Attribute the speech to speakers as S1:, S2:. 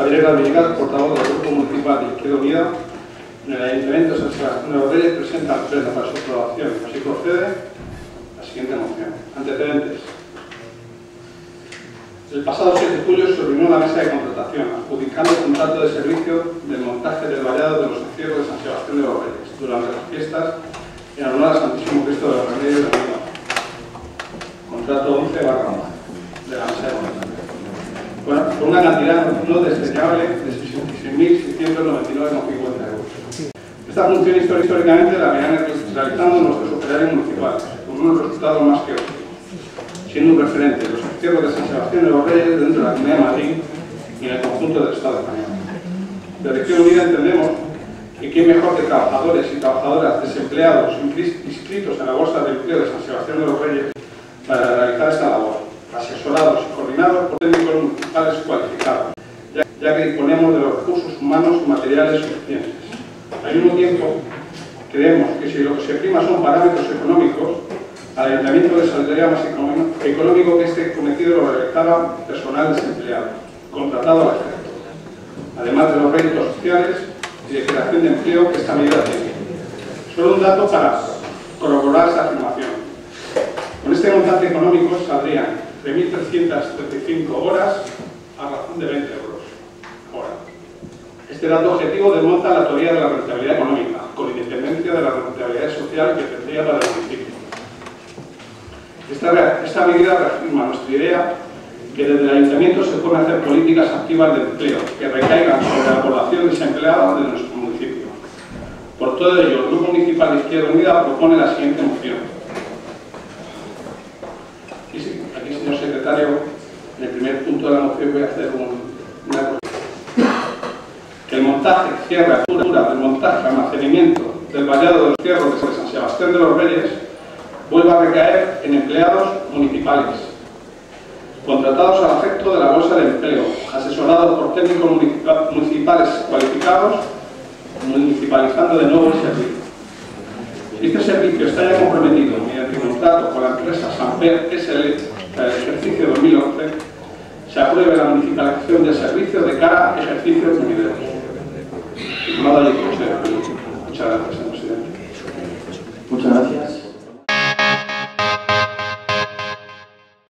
S1: Javier Alvirigat, portavoz del Grupo Municipal de Izquierda Unida, en el Ayuntamiento de los Reyes presenta Pleno para su aprobación. Así procede la siguiente moción. Antecedentes. El pasado 7 de julio se reunió la mesa de contratación, adjudicando el contrato de servicio del montaje del vallado de los encierros de San Sebastián de los Reyes durante las fiestas en honor al Santísimo Cristo de los Remedios de Vida. Contrato 11 barra 1 de la mesa de con una cantidad no desdeñable de 66.699,50 euros. Esta función históricamente la venían realizando nuestros operarios municipales, con unos resultados más que otros siendo un referente de los encierros de San Sebastián de los Reyes dentro de la Comunidad de Madrid y en el conjunto del Estado español. Desde Izquierda Unida entendemos que qué mejor que trabajadores y trabajadoras desempleados inscritos en la Bolsa de Empleo de San Sebastián de los Reyes para realizar esta labor, asesorados y coordinados por técnicos municipales cualificados, ya, que disponemos de los recursos humanos y materiales suficientes. Al mismo tiempo, creemos que si lo que se prima son parámetros económicos, al ayuntamiento le saldría más económico que este cometido lo realizara personal desempleado, contratado a efecto, además de los réditos sociales y de creación de empleo que esta medida tiene. Solo un dato para corroborar esta afirmación. Con este montante económico saldrían 3.335 horas a razón de 20 euros. Este dato objetivo demuestra la teoría de la rentabilidad económica, con independencia de la rentabilidad social que tendría para el municipio. Esta, medida reafirma nuestra idea que desde el Ayuntamiento se pueden hacer políticas activas de empleo que recaigan sobre la población desempleada de nuestro municipio. Por todo ello, el Grupo Municipal de Izquierda Unida propone la siguiente moción. Aquí, aquí señor secretario, en el primer punto de la moción voy a hacer un, una cosa. Que el montaje, cierre, apertura del montaje, almacenamiento del vallado de los de San Sebastián de los Reyes vuelva a recaer en empleados municipales, contratados al afecto de la Bolsa de Empleo, asesorados por técnicos municipales cualificados, municipalizando de nuevo el servicio. Este servicio está ya comprometido mediante contrato con la empresa Samper SL para el ejercicio 2011, se apruebe la municipalización del servicio de cara a ejercicios Aleyküm selam.